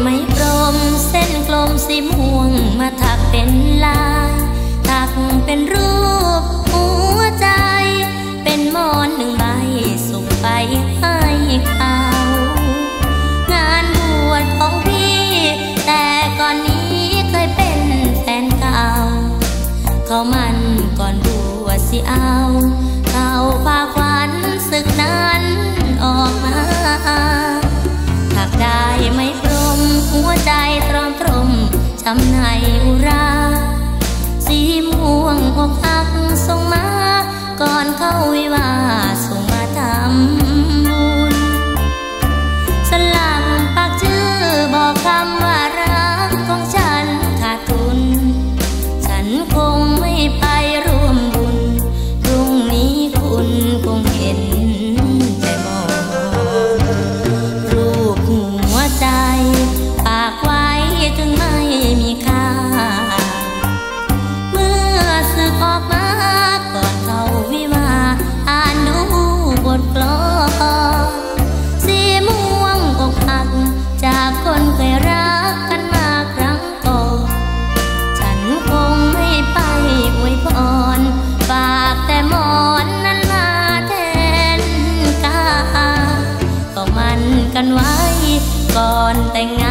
ไหมพรมเส้นกลมสีม่วงมาถักเป็นลายถักเป็นรูปหัวใจ เป็นมอนหนึ่งใบส่งไปให้เขางานบวชของพี่ แต่ก่อนนี้เคยเป็นแฟนเก่า เขามันก่อนบวชสิเอา เขาพาขวัญศึกนั้นออกมา หัวใจตรอมตรมชำในอุรา สีม่วงอกหักส่งมา ก่อนเข้าวิวาส่งมาทำบุญสลักปักชื่อบอกคำ còn tình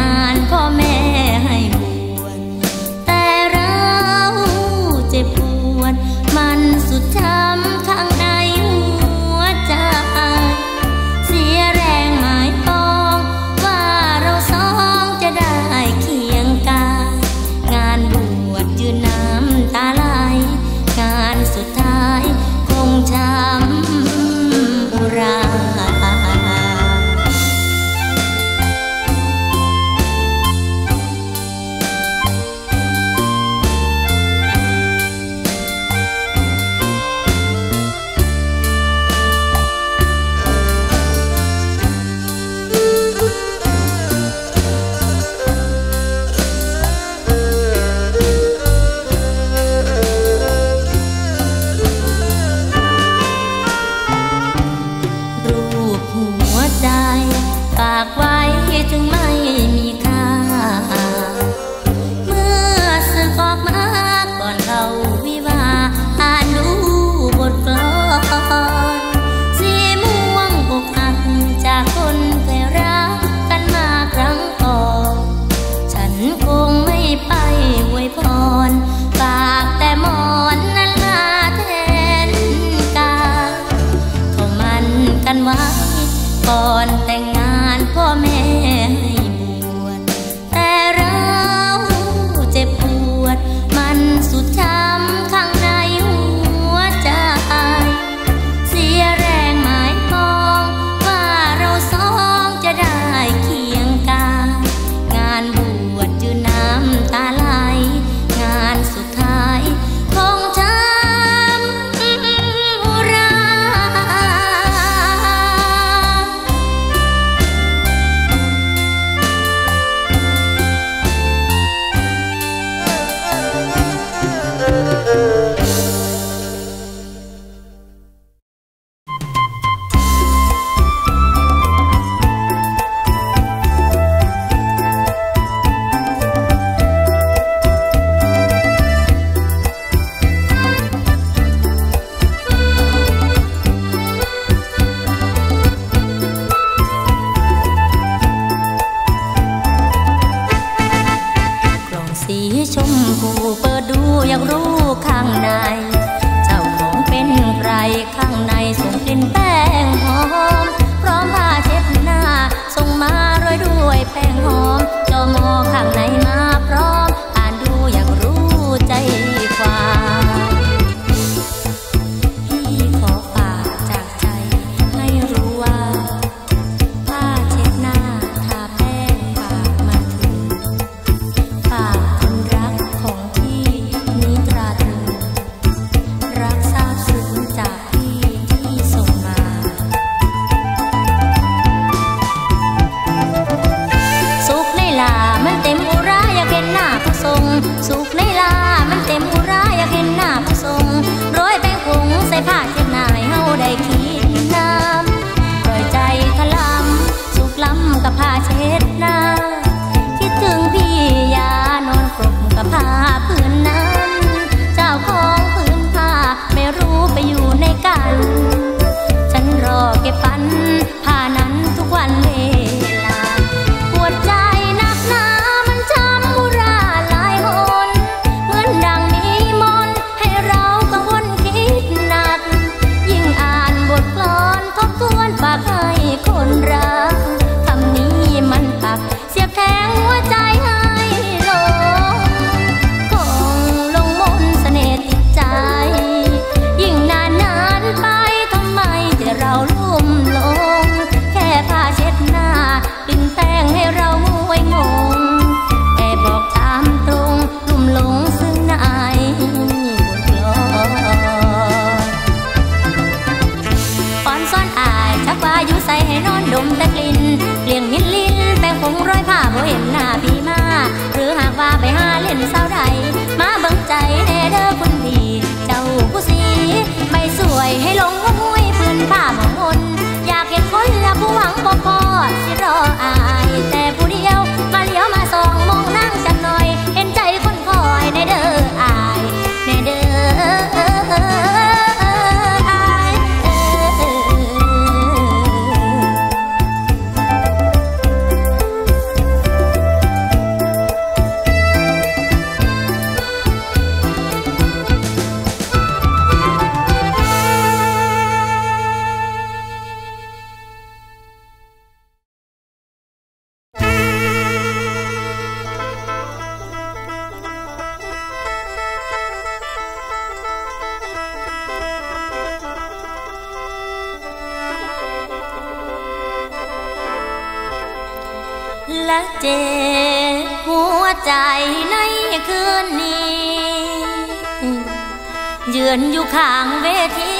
นอยู่ข้างเวที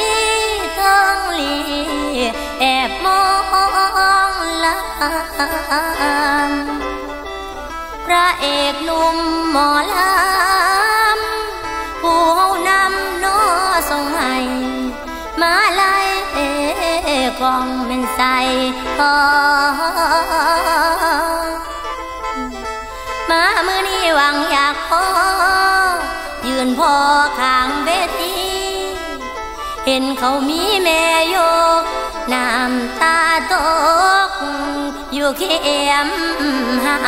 เทิงลีแอบมองลางพระเอกหนุ่มหมอลำผู้เฮานำนอส่งให้มาลายเอกองเป็นใสพอมามือนี้หวังอยากพอยืนพอข้างเวที เห็นเขามีแม่ยกน้ำตาตก อยู่เข้มหา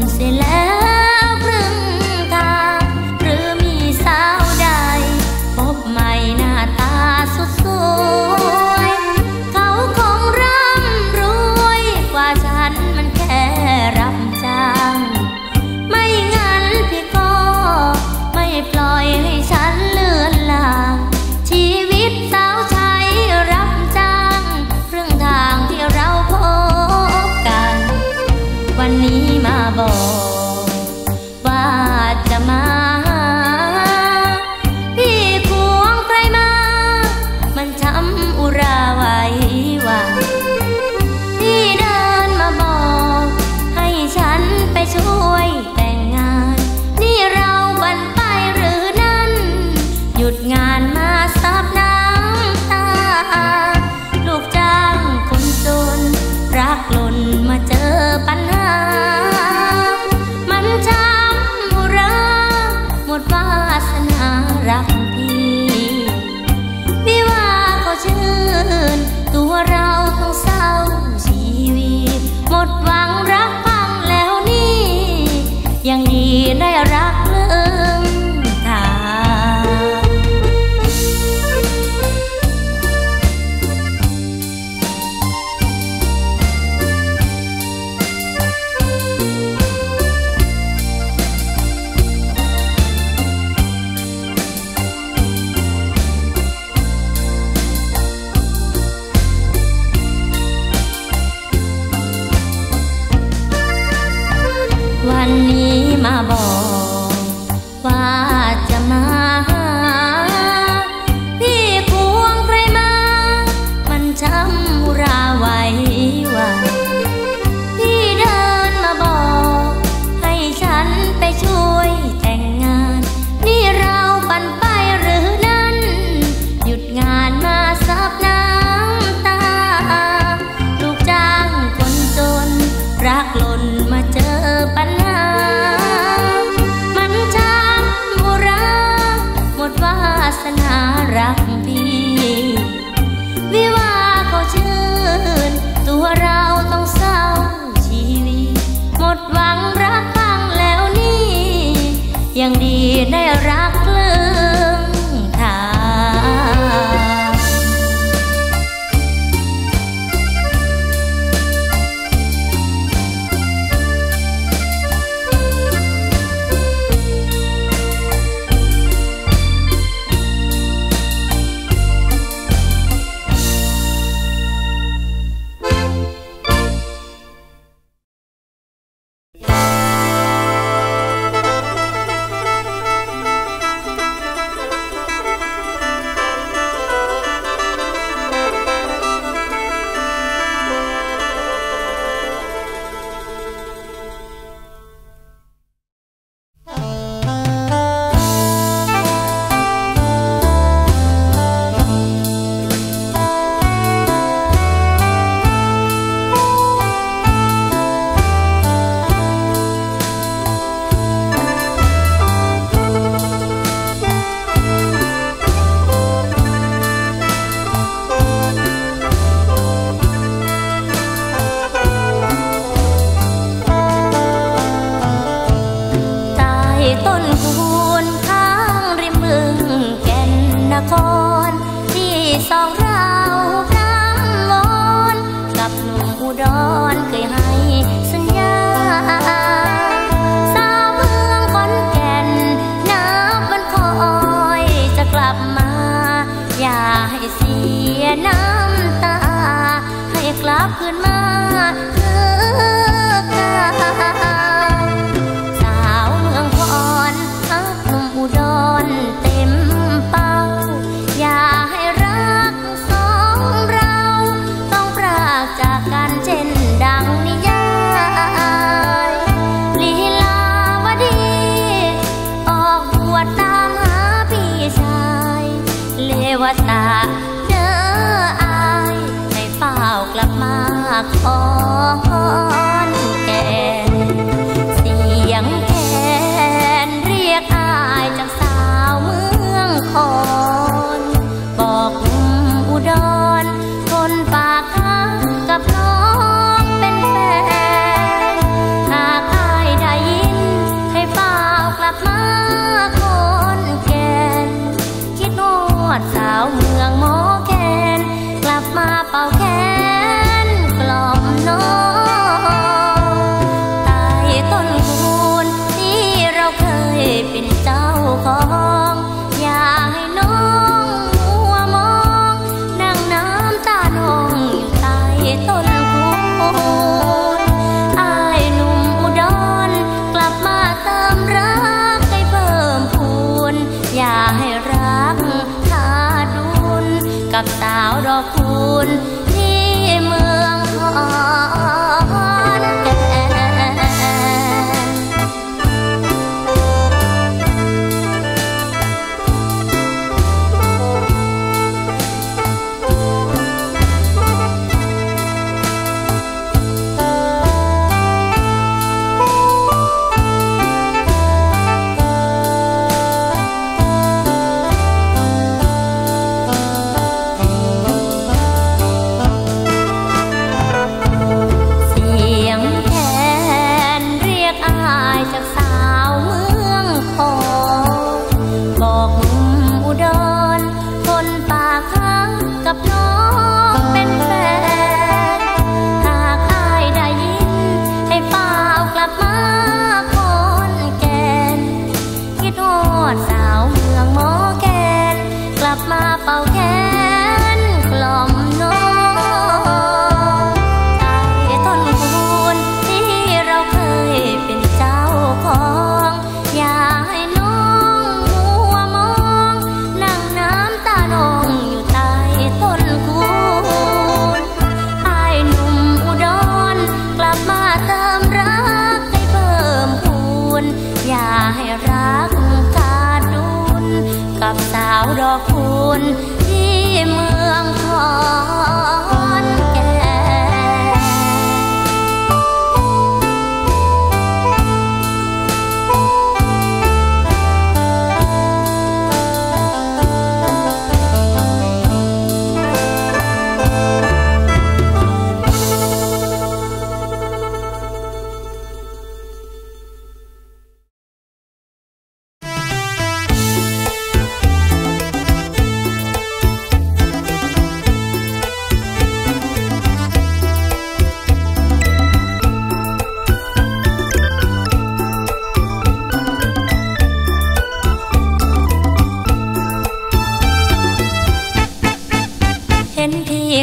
se la ได้รักเมือง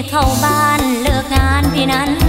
เข้าบ้านเลิกงานพี่นั้น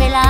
เวลา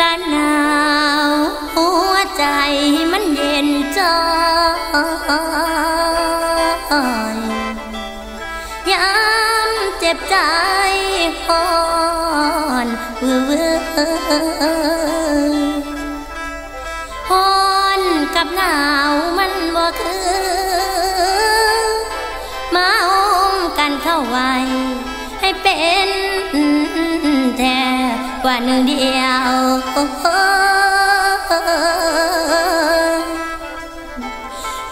ละหนาวหัวใจมันเย็นจอยยามเจ็บใจอ่อนเวอฮอนกับหนาวมันบ่คือ มาอมกันเข้าไว้ ให้เป็นแทน ว่าหนึ่งเดียว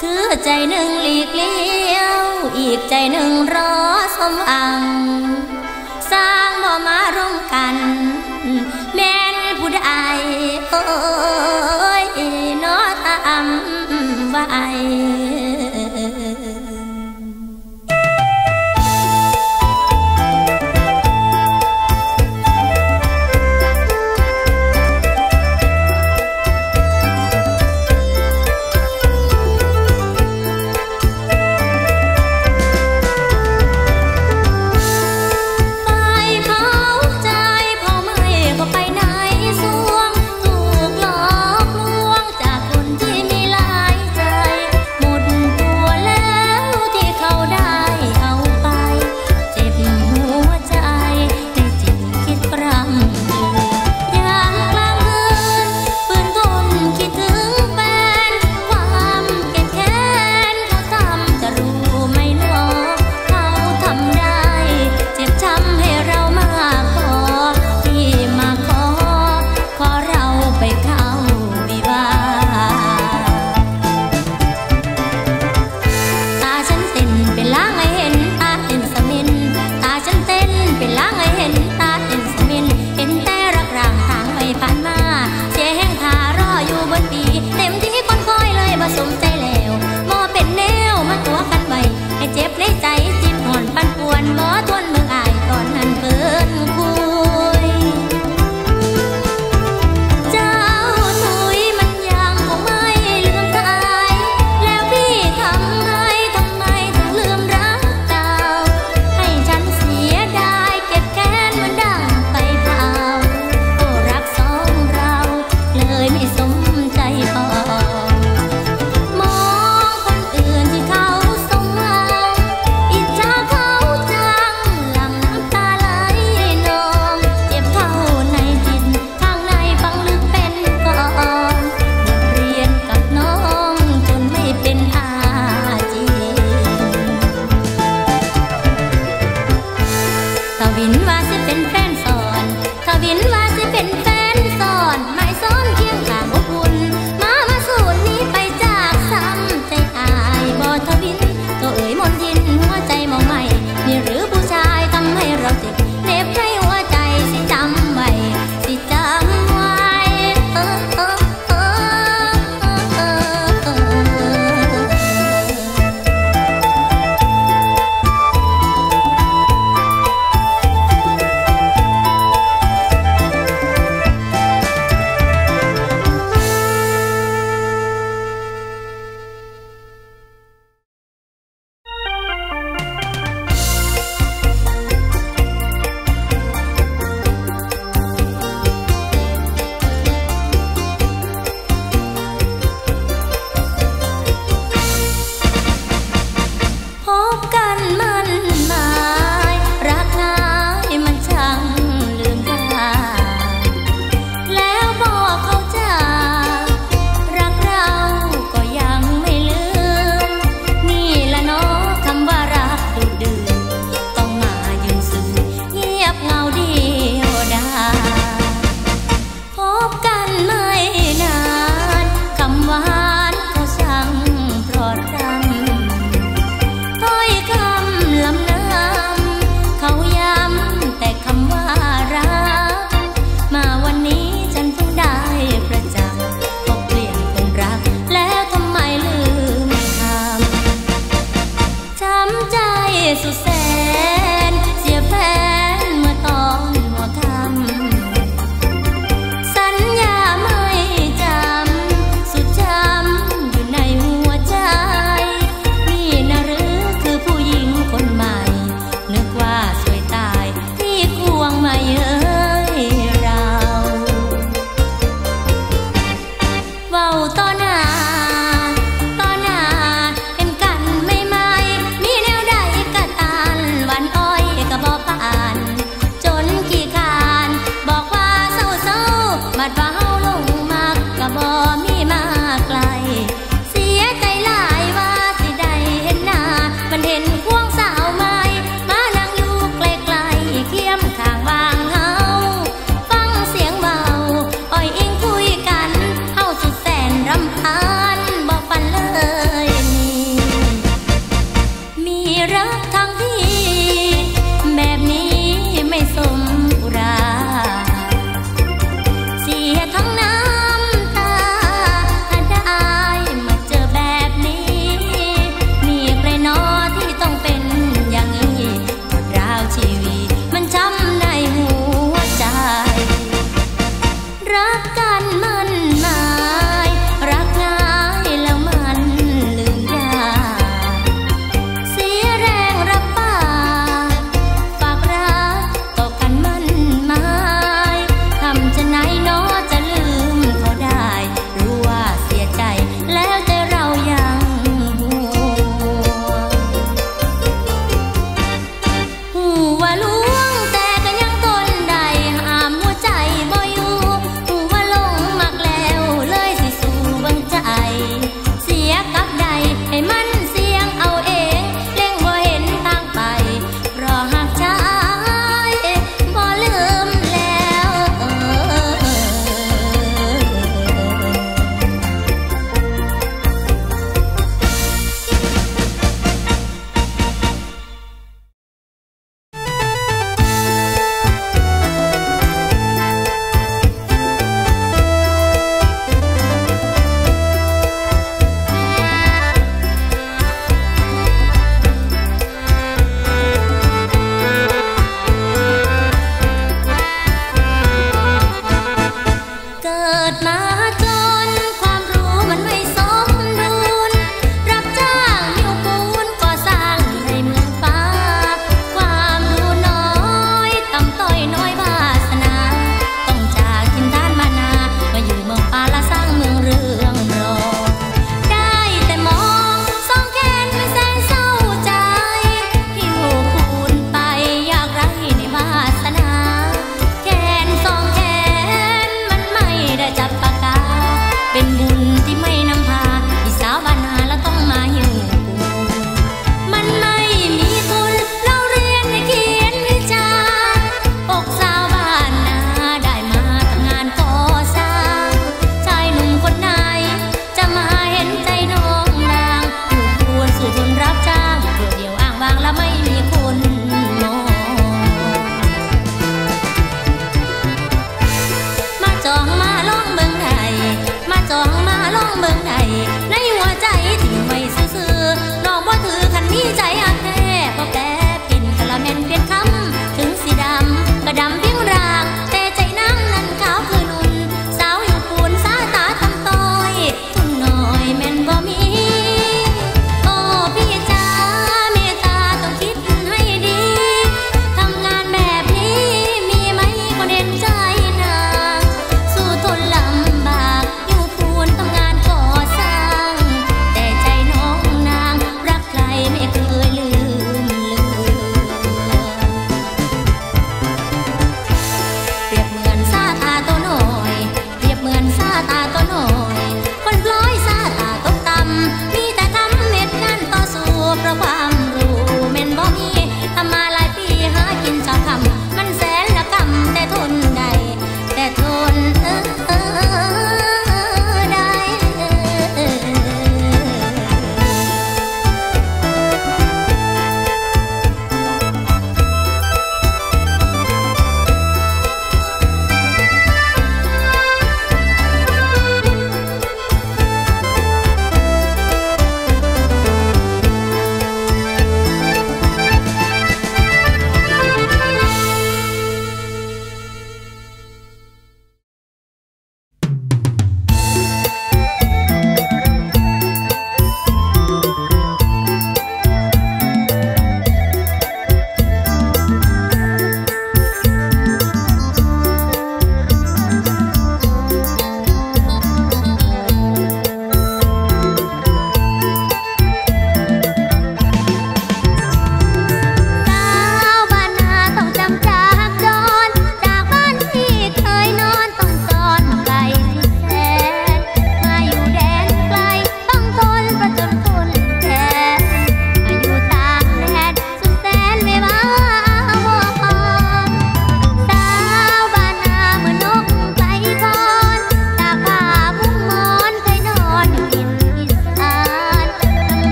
คือใจหนึ่งหลีกเลี้ยว อีกใจหนึ่งรอสมอัง สร้างบ่มาร่วมกัน แม่นผู้ใดโอ้ยนอตามไว้